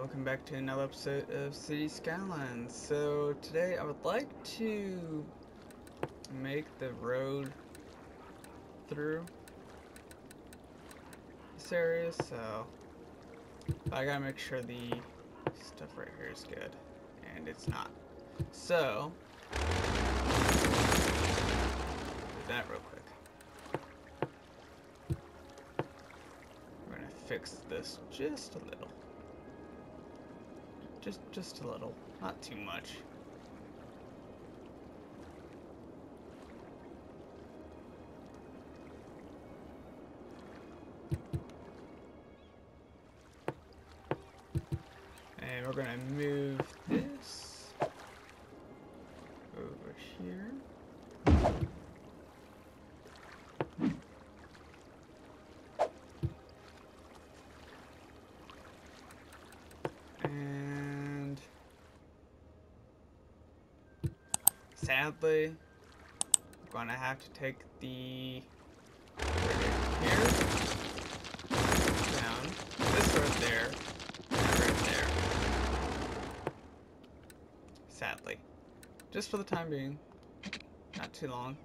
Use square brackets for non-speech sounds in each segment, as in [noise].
welcome back to another episode of City Skylines. So today I would like to make the road through this area, so I gotta make sure the stuff right here is good, and it's not. So, do that real quick. We're gonna fix this just a little. Just, just a little, not too much. And we're gonna move this over here. And sadly, I'm gonna have to take the here. Down, this right there, right there. Sadly, just for the time being, not too long.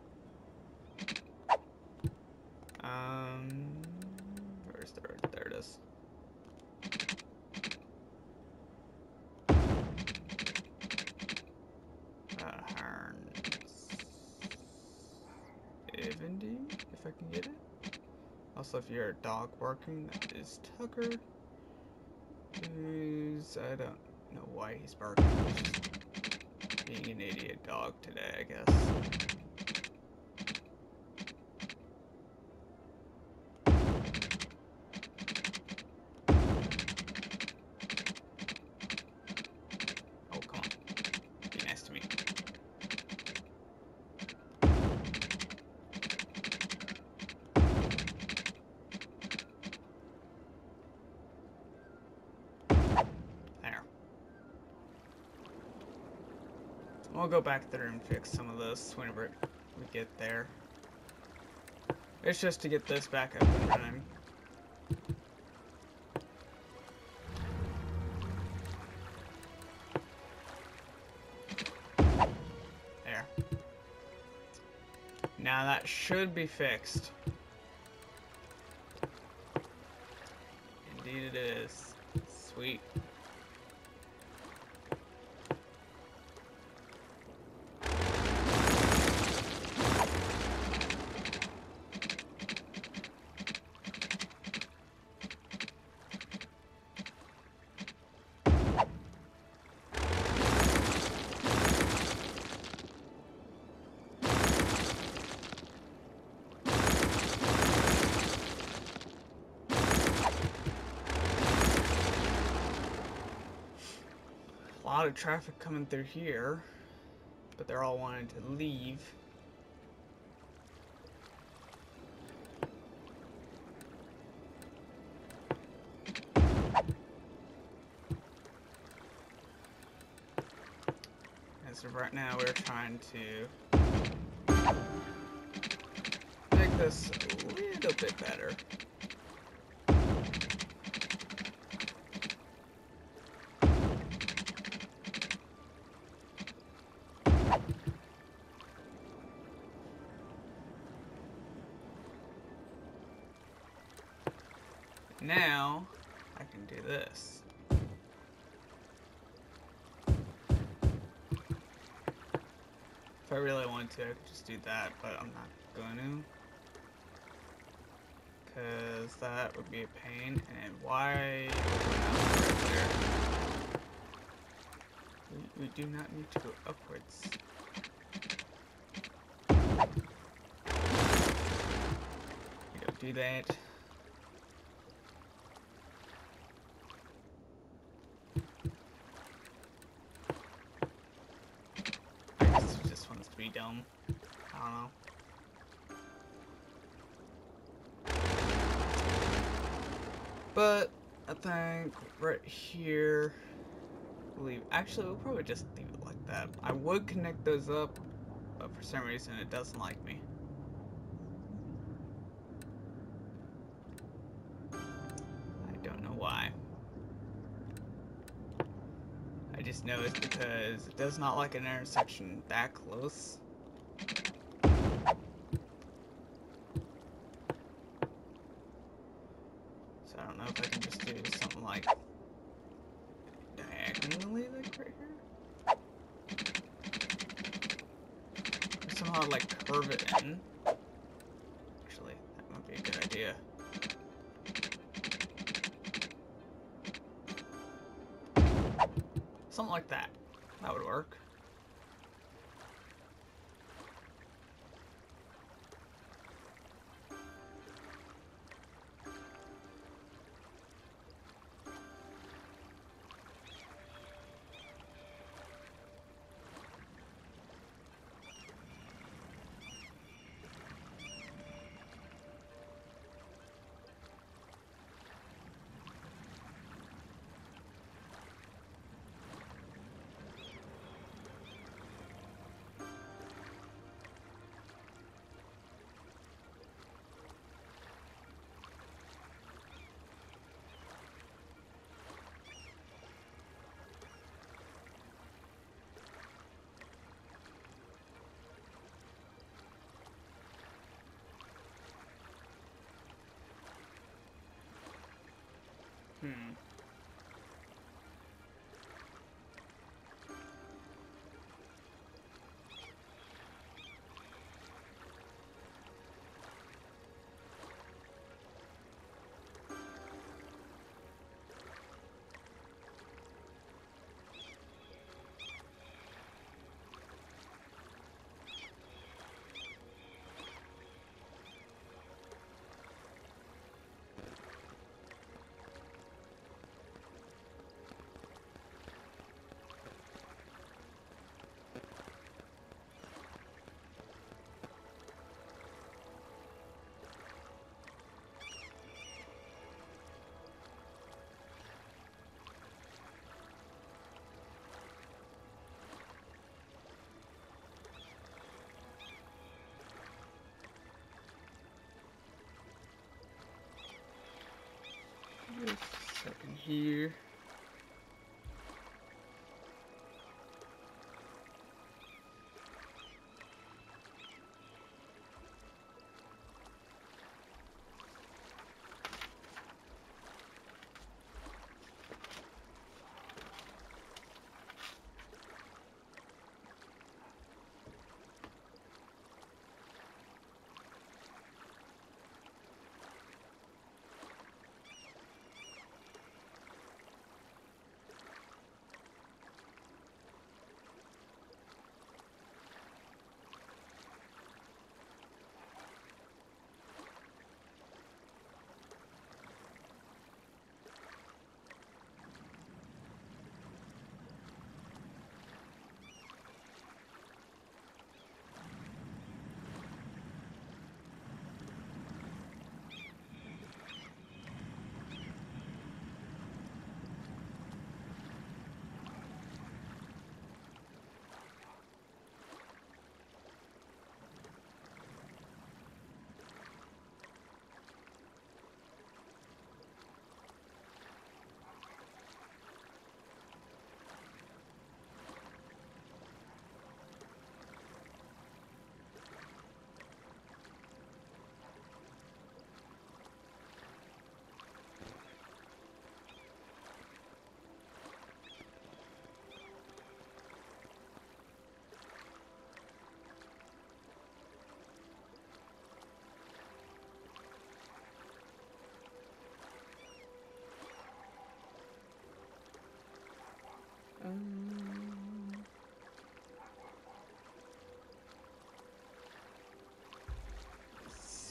Um, where's the road? There it is. Uh, Harns. Evendy, if I can get it. Also, if you're a dog barking, that is Tucker. Who's, I don't know why he's barking. He's being an idiot dog today, I guess. Oh, come on. Be nice to me. There. We'll go back there and fix some of this whenever we get there. It's just to get this back up and running. There. Now that should be fixed. Indeed it is. Sweet. Lot of traffic coming through here, but they're all wanting to leave. As of right now, we're trying to make this a little bit better. I really want to, I could just do that, but I'm not going to. Because that would be a pain, and why we do not need to go upwards. We don't do that. Dumb. I don't know. But I think right here, leave. Actually, we'll probably just leave it like that. I would connect those up, but for some reason it doesn't like me. I don't know why. I just know it's because it does not like an intersection that close. Something like that. That would work. Hmm. here.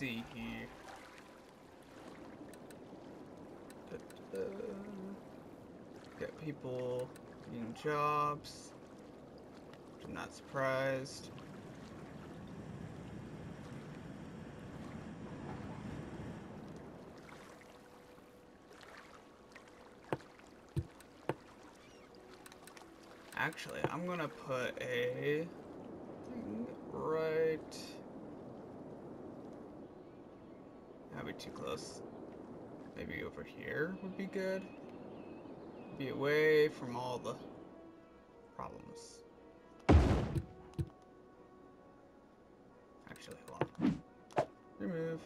see here. Da -da. People getting jobs. I'm not surprised. Actually, I'm gonna put a Maybe over here would be good. Be away from all the problems. Actually, hold on. Remove.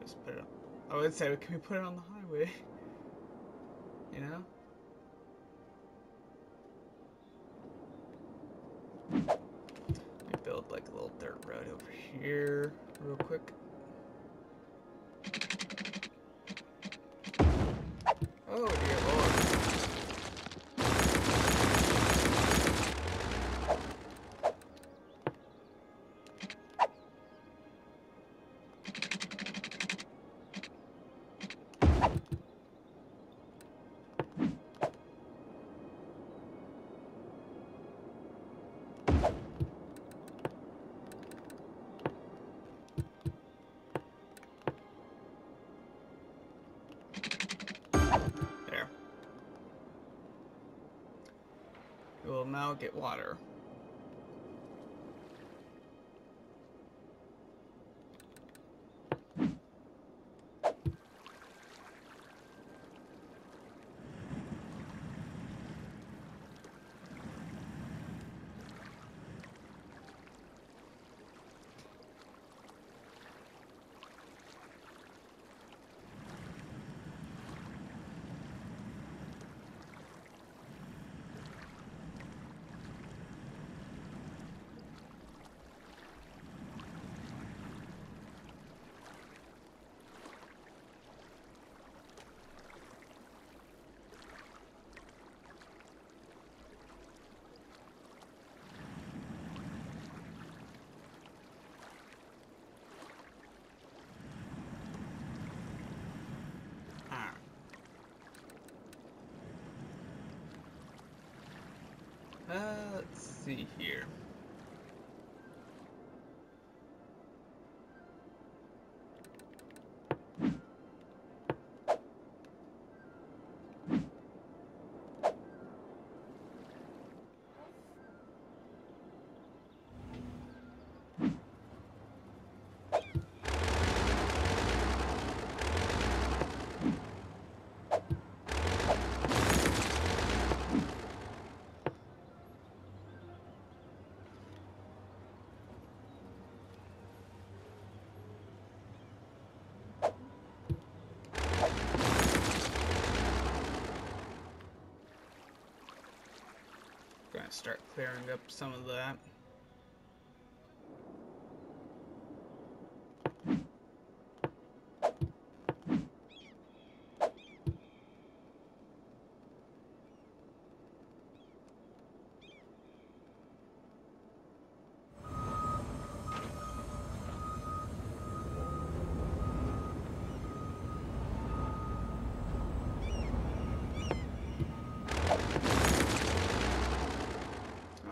Just put it. I would say, can we put it on the highway? [laughs] You know? Now get water. Let's see here. Gonna start clearing up some of that.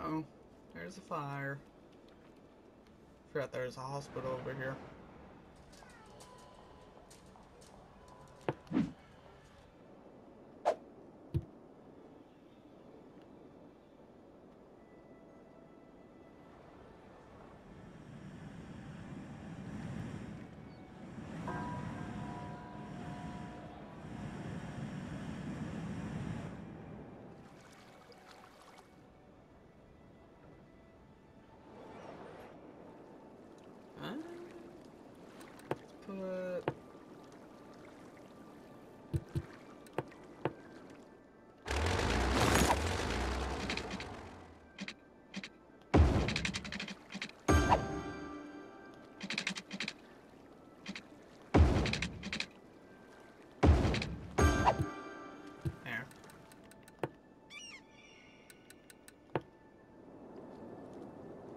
Oh, there's a fire. Forgot there's a hospital over here. There.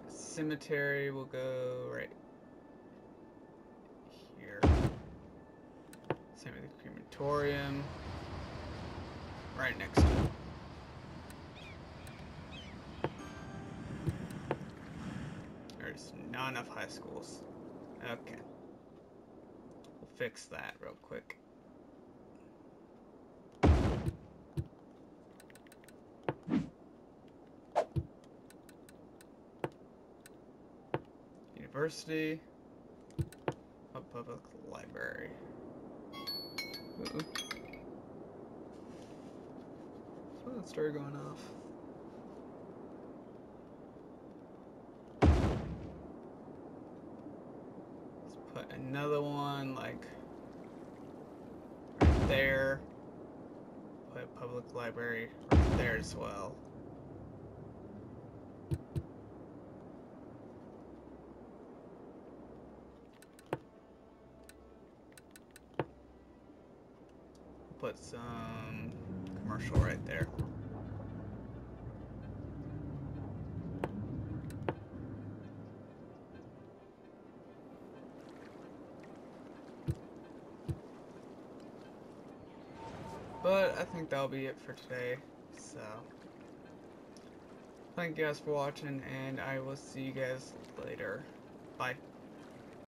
Cemetery will go right Same with the crematorium. Right next to it. There's not enough high schools. Okay. We'll fix that real quick. University. A public library. Ooh. So that started going off. Let's put another one like right there. Put public library right there as well. Put some commercial right there. But I think that'll be it for today. So, thank you guys for watching, and I will see you guys later. Bye.